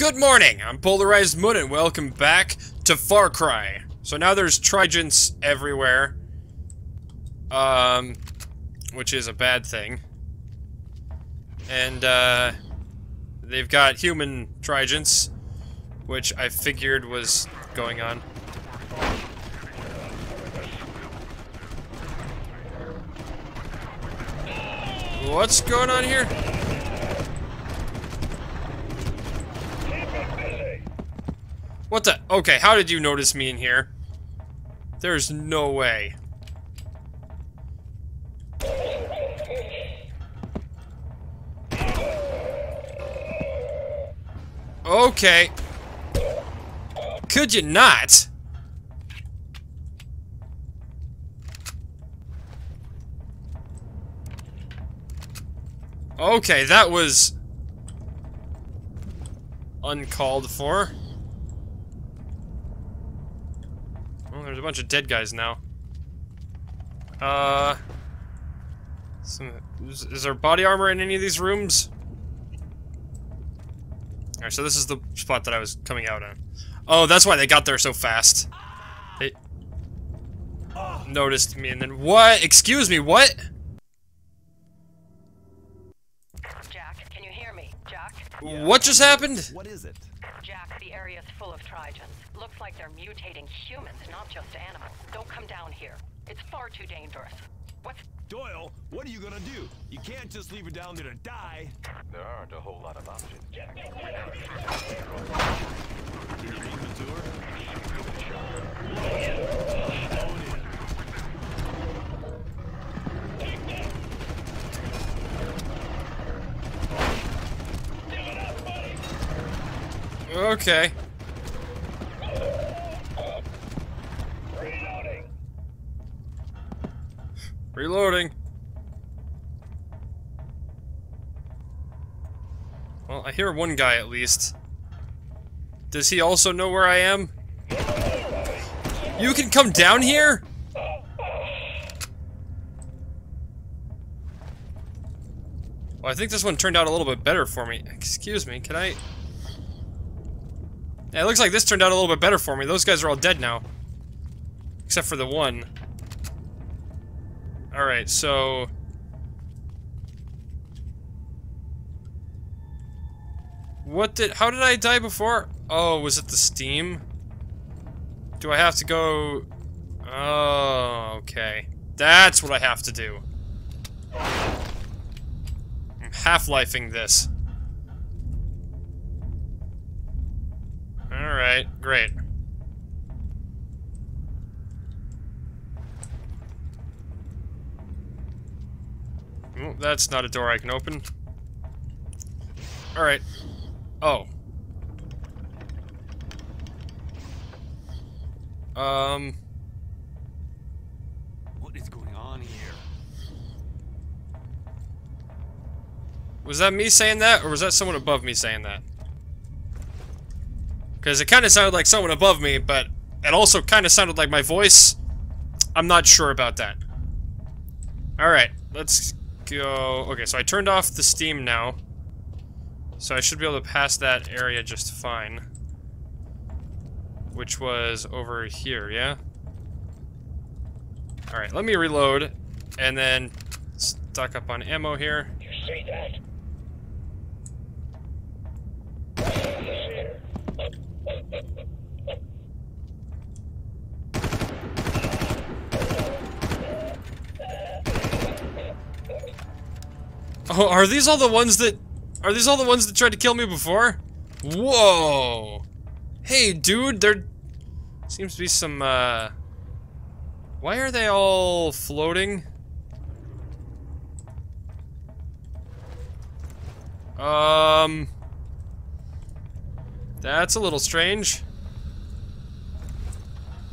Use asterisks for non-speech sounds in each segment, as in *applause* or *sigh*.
Good morning, I'm Polarized Moon and welcome back to Far Cry. So now there's Trigens everywhere. Um, which is a bad thing. And, uh, they've got human Trigens, which I figured was going on. What's going on here? What the? Okay, how did you notice me in here? There's no way. Okay. Could you not? Okay, that was uncalled for. Well, there's a bunch of dead guys now. Uh, some, is, is there body armor in any of these rooms? Alright, so this is the spot that I was coming out on. Oh, that's why they got there so fast. They noticed me and then- What? Excuse me, what? Jack, can you hear me? Jack? What just happened? What is it? Jack, the area's full of Trigens. Looks like they're mutating humans, not just animals. Don't come down here. It's far too dangerous. What's... Doyle, what are you gonna do? You can't just leave her down there to die. There aren't a whole lot of options, Jack. Can you take me to Okay. Reloading. Reloading. Well, I hear one guy at least. Does he also know where I am? You can come down here? Well, I think this one turned out a little bit better for me. Excuse me, can I... Yeah, it looks like this turned out a little bit better for me. Those guys are all dead now. Except for the one. Alright, so... What did- how did I die before? Oh, was it the steam? Do I have to go... Oh, okay. That's what I have to do. I'm half-lifing this. Alright, great. Oh, that's not a door I can open. Alright. Oh. Um... What is going on here? Was that me saying that, or was that someone above me saying that? Because it kind of sounded like someone above me, but it also kind of sounded like my voice. I'm not sure about that. Alright, let's go... Okay, so I turned off the steam now. So I should be able to pass that area just fine. Which was over here, yeah? Alright, let me reload, and then stock up on ammo here. You see that? Oh, are these all the ones that... Are these all the ones that tried to kill me before? Whoa! Hey, dude, there... Seems to be some, uh... Why are they all floating? Um... That's a little strange.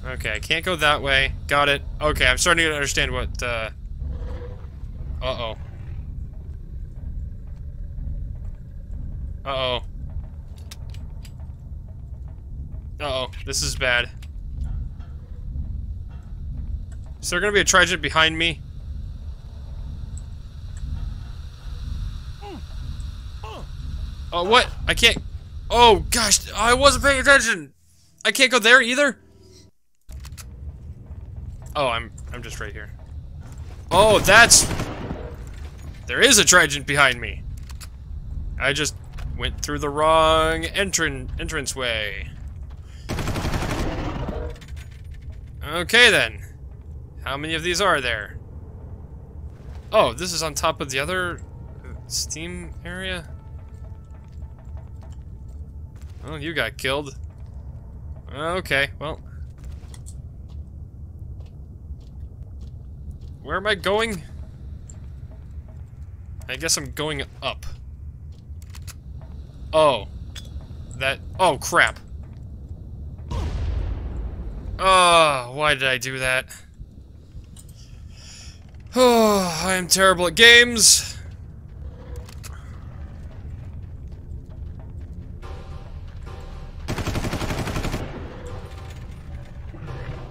Okay, I can't go that way. Got it. Okay, I'm starting to understand what, uh... Uh-oh. Uh-oh. Uh-oh, this is bad. Is there gonna be a Trigen behind me? Oh, what? I can't... Oh, gosh, I wasn't paying attention. I can't go there either? Oh, I'm I'm just right here. Oh, that's... There is a Trigen behind me. I just went through the wrong entran entranceway. Okay, then. How many of these are there? Oh, this is on top of the other uh, steam area? Oh, you got killed. Okay, well. Where am I going? I guess I'm going up. Oh. That- oh, crap. Oh, why did I do that? Oh, *sighs* I am terrible at games.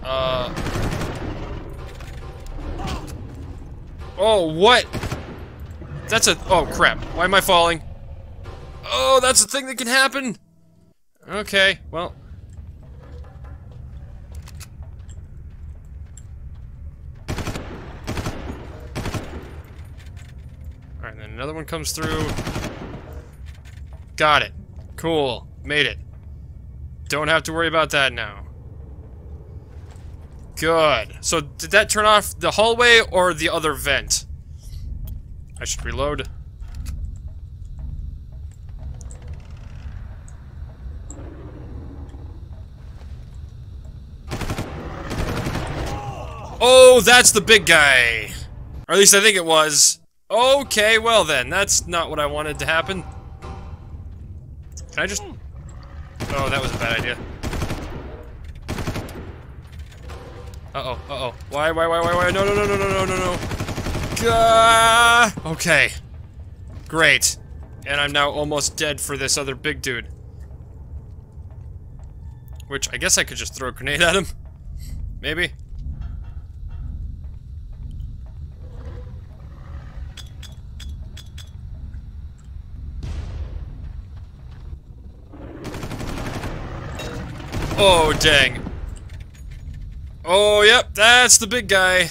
Uh. Oh, what? That's a- oh crap. Why am I falling? Oh, that's a thing that can happen? Okay, well. Alright, then another one comes through. Got it. Cool. Made it. Don't have to worry about that now. Good. So, did that turn off the hallway or the other vent? I should reload. Oh, that's the big guy! Or at least I think it was. Okay, well then, that's not what I wanted to happen. Can I just... Oh, that was a bad idea. Uh-oh, uh-oh. Why, why, why, why, why? No, no, no, no, no, no, no, no. Gah! Okay. Great. And I'm now almost dead for this other big dude. Which, I guess I could just throw a grenade at him. Maybe. Oh, dang. Oh, yep, that's the big guy.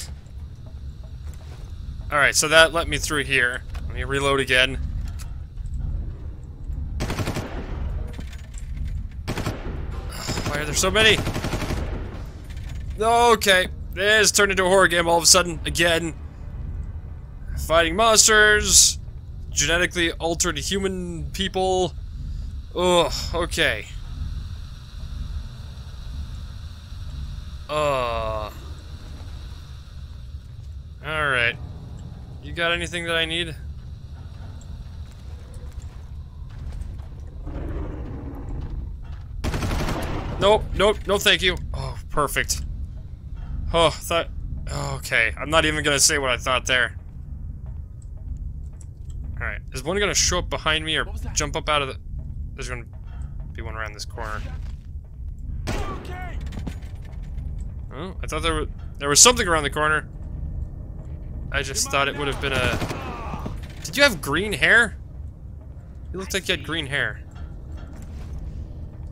Alright, so that let me through here. Let me reload again. Why are there so many? Okay, this turned into a horror game all of a sudden, again. Fighting monsters, genetically altered human people. Ugh, okay. Uh. Alright. You got anything that I need? Nope, nope, no thank you. Oh, perfect. Oh, thought... Okay, I'm not even gonna say what I thought there. Alright, is one gonna show up behind me or jump up out of the... There's gonna be one around this corner. Oh, I thought there was, there was something around the corner. I just thought it would have been a... Did you have green hair? You looked like you had green hair.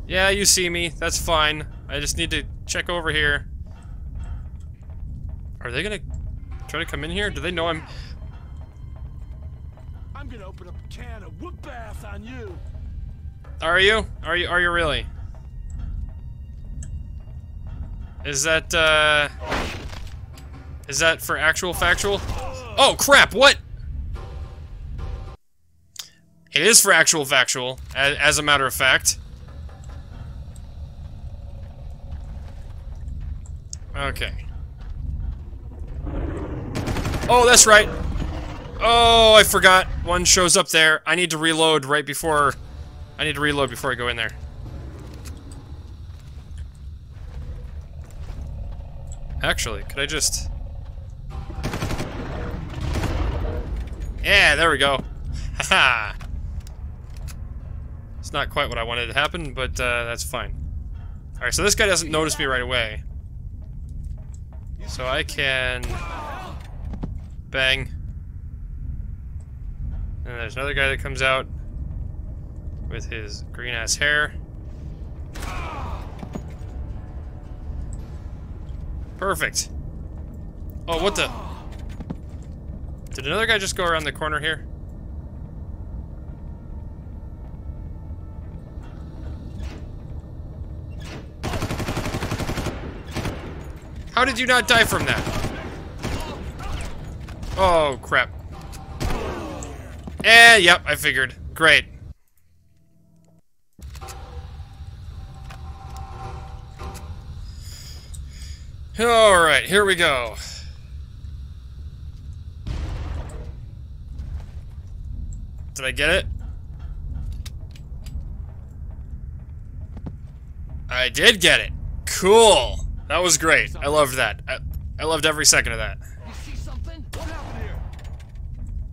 Yeah, you see me. That's fine. I just need to check over here. Are they gonna try to come in here? Do they know I'm... I'm gonna open up a can of whoop bath on you. Are you? Are you, are you really? Is that, uh... Is that for actual factual? Oh, crap, what? It is for actual factual, as, as a matter of fact. Okay. Oh, that's right. Oh, I forgot. One shows up there. I need to reload right before... I need to reload before I go in there. Actually, could I just... Yeah, there we go. *laughs* Haha. it's not quite what I wanted to happen, but uh, that's fine. Alright, so this guy doesn't notice me right away. So I can... Bang. And there's another guy that comes out. with his green ass hair. Perfect. Oh, what the? Did another guy just go around the corner here? How did you not die from that? Oh, crap. Eh, yep, I figured. Great. Alright, here we go. Did I get it? I did get it. Cool. That was great. I loved that. I, I loved every second of that. You see something? What happened here?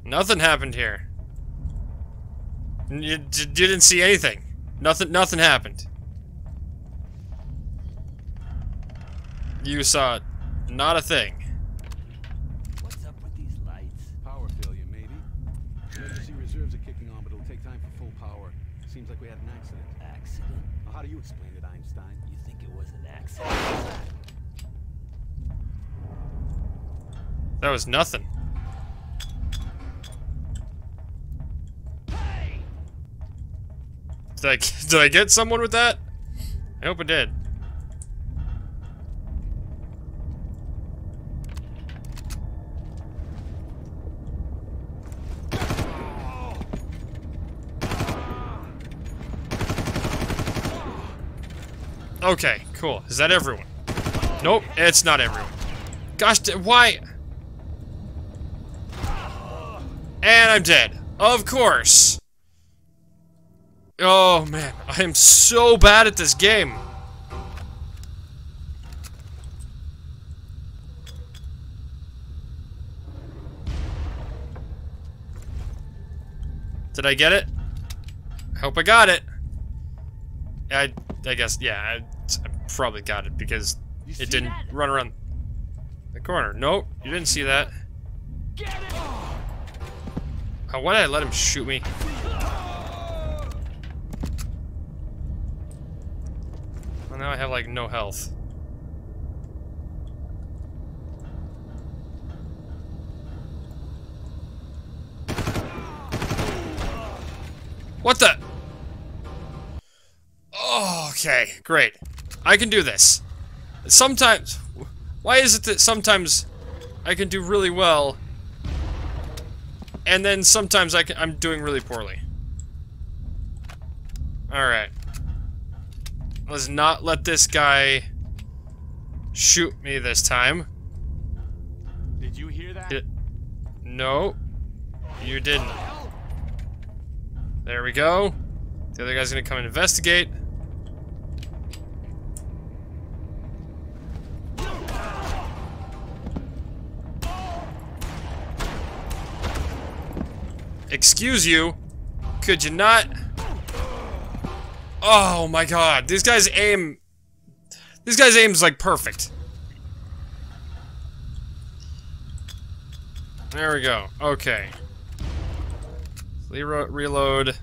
Nothing happened here. You, you didn't see anything. Nothing. Nothing happened. You saw not a thing. What's up with these lights? Power failure, maybe. Emergency reserves are kicking on, but it'll take time for full power. Seems like we had an accident. Accident? Now, how do you explain it, Einstein? You think it was an accident? That was nothing. Did I, *laughs* did I get someone with that? I hope I did. Okay, cool. Is that everyone? Nope, it's not everyone. Gosh, why? And I'm dead. Of course. Oh man, I am so bad at this game. Did I get it? I hope I got it. I, I guess, yeah, I probably got it because You it didn't that? run around the corner. Nope, you didn't see that. Oh, why did I let him shoot me? Well, now I have, like, no health. What the? Oh, okay, great. I can do this. Sometimes... Why is it that sometimes I can do really well and then sometimes I can, I'm doing really poorly. Alright. Let's not let this guy shoot me this time. Did you hear that? It- no, you didn't. Oh, there we go. The other guy's gonna come and investigate. Excuse you. Could you not? Oh my god. These guys aim... These guys aim's like perfect. There we go. Okay. Relo- Reload.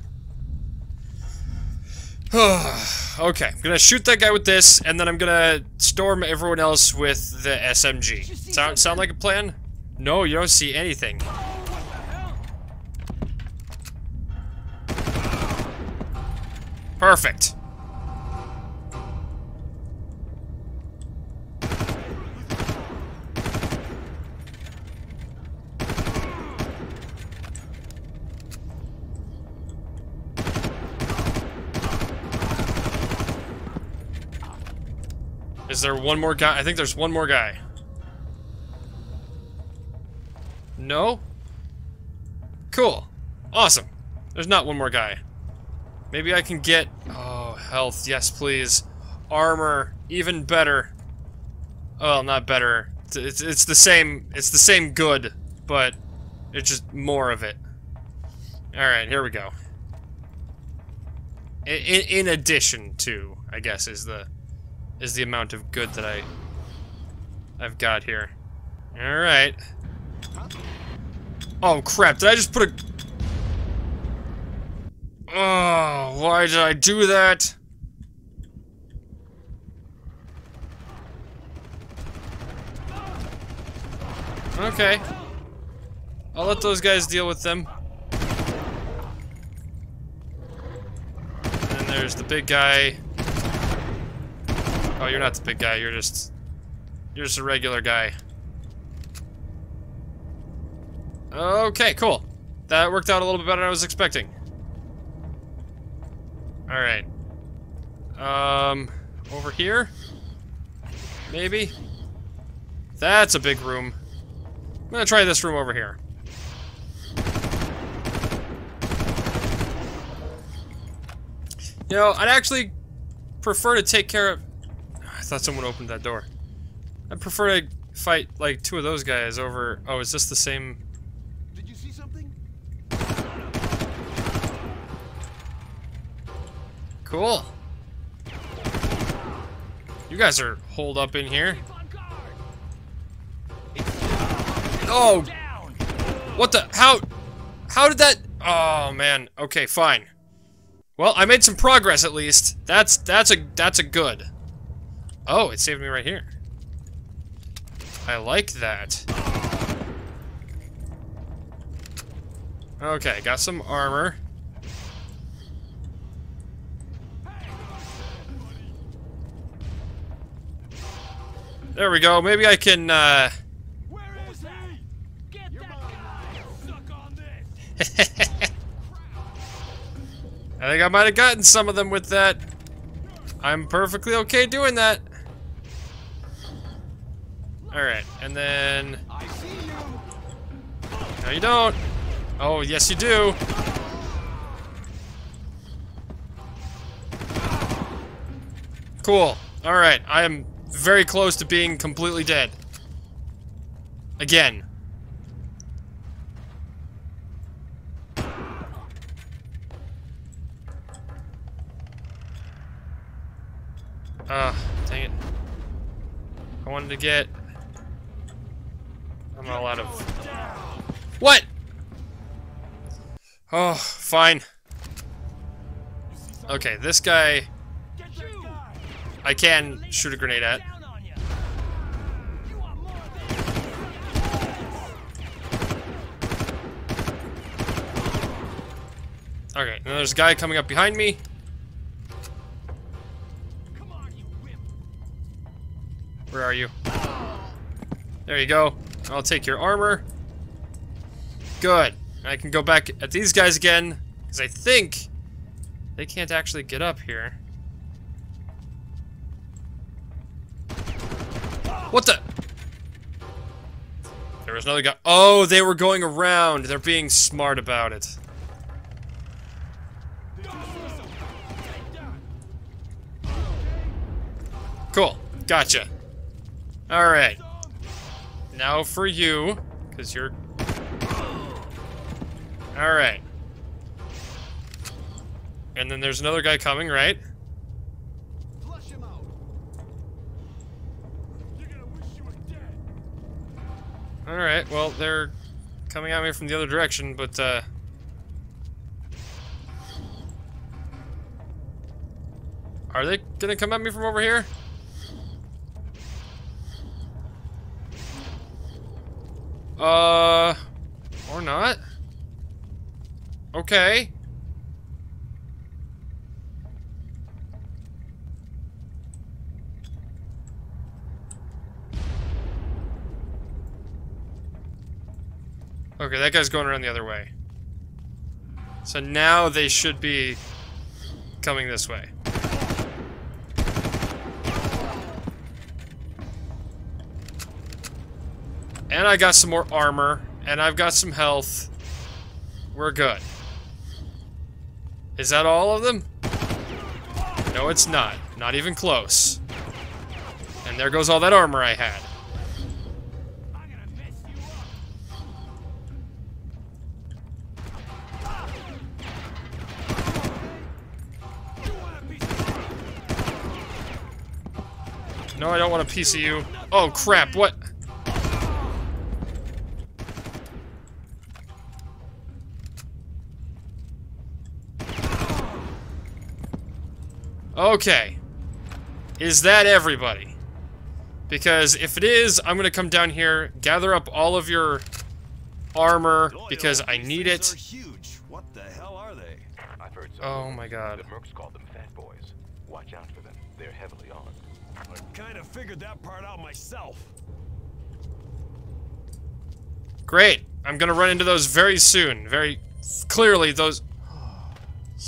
*sighs* okay, I'm gonna shoot that guy with this, and then I'm gonna storm everyone else with the SMG. Sound, sound like a plan? No, you don't see anything. Perfect. Is there one more guy? I think there's one more guy. No? Cool. Awesome. There's not one more guy. Maybe I can get... Oh, health. Yes, please. Armor. Even better. Well, not better. It's, it's, it's the same... It's the same good, but it's just more of it. Alright, here we go. In, in, in addition to, I guess, is the is the amount of good that I I've got here. Alright. Oh crap, did I just put a Oh, why did I do that? Okay. I'll let those guys deal with them. And there's the big guy. Oh, you're not the big guy, you're just... You're just a regular guy. Okay, cool. That worked out a little bit better than I was expecting. Alright. Um, over here? Maybe? That's a big room. I'm gonna try this room over here. You know, I'd actually prefer to take care of... I thought someone opened that door. I'd prefer to fight, like, two of those guys over... Oh, is this the same... Did you see something? Cool. You guys are holed up in here. Oh! What the? How? How did that? Oh man. Okay, fine. Well, I made some progress at least. That's that's a that's a good. Oh, it saved me right here. I like that. Okay, got some armor. There we go. Maybe I can, uh... Where is he? Get that guy! Suck on this! I think I might have gotten some of them with that. I'm perfectly okay doing that. Alright, and then... No, you don't. Oh, yes, you do. Cool. Alright, I am very close to being completely dead. Again. Ah, dang it. I wanted to get... I'm all out of... What? Oh, fine. Okay, this guy! I can shoot a grenade at. Okay, and there's a guy coming up behind me. Where are you? There you go. I'll take your armor. Good. I can go back at these guys again, because I think they can't actually get up here. What the? There was another guy. Oh, they were going around. They're being smart about it. Cool. Gotcha. Alright. Now for you, because you're... Alright. And then there's another guy coming, right? Flush him out! You're gonna wish you were dead! Alright, well, they're coming at me from the other direction, but, uh... Are they gonna come at me from over here? Uh... Or not? Okay. Okay, that guy's going around the other way. So now they should be coming this way. And I got some more armor, and I've got some health. We're good. Is that all of them? No, it's not. Not even close. And there goes all that armor I had. No, I don't want a piece of you. Oh, crap, what? Okay. Is that everybody? Because if it is, I'm gonna come down here, gather up all of your armor, because I need it. huge. What the hell are they? I've heard some Oh my god. The Mercs call them fat boys. Watch out for them. They're heavily armed. I kind of figured that part out myself. Great. I'm gonna run into those very soon. Very clearly, those... *sighs*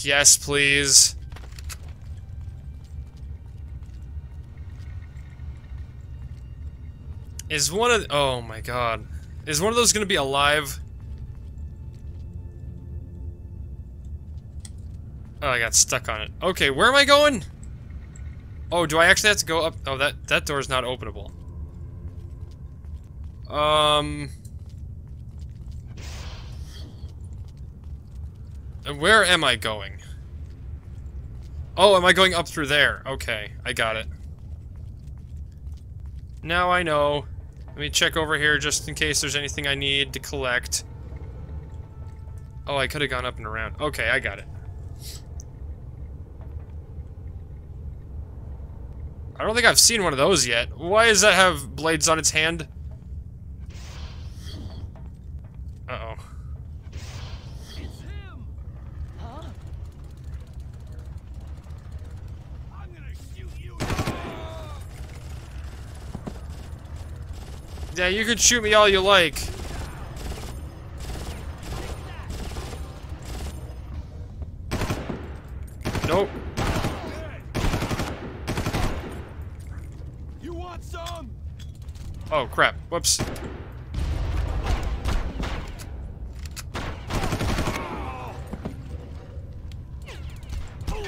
Yes, please. Is one of... Oh my god. Is one of those gonna be alive? Oh, I got stuck on it. Okay, where am I going? Oh, do I actually have to go up? Oh, that, that door's not openable. Um... Where am I going? Oh, am I going up through there? Okay, I got it. Now I know. Let me check over here just in case there's anything I need to collect. Oh, I could have gone up and around. Okay, I got it. I don't think I've seen one of those yet. Why does that have blades on its hand? Uh-oh. Huh? Yeah, you could shoot me all you like. Nope. You want some? Oh, crap. Whoops.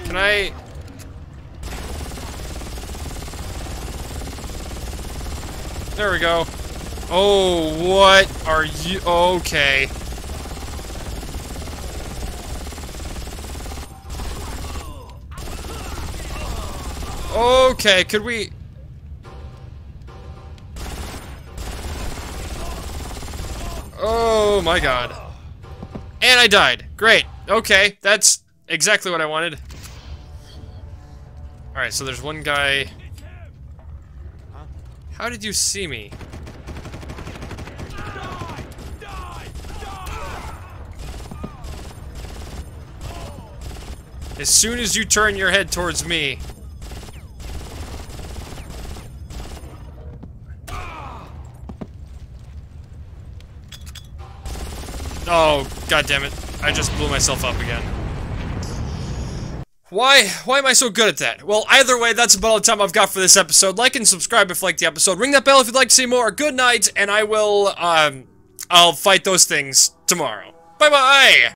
Can I... There we go. Oh, what are you... Okay. Okay, could we... Oh my god. And I died. Great. Okay, that's exactly what I wanted. Alright, so there's one guy... How did you see me? As soon as you turn your head towards me... Oh, god damn it. I just blew myself up again. Why? Why am I so good at that? Well, either way, that's about all the time I've got for this episode. Like and subscribe if you liked the episode. Ring that bell if you'd like to see more. Good night, and I will, um, I'll fight those things tomorrow. Bye-bye!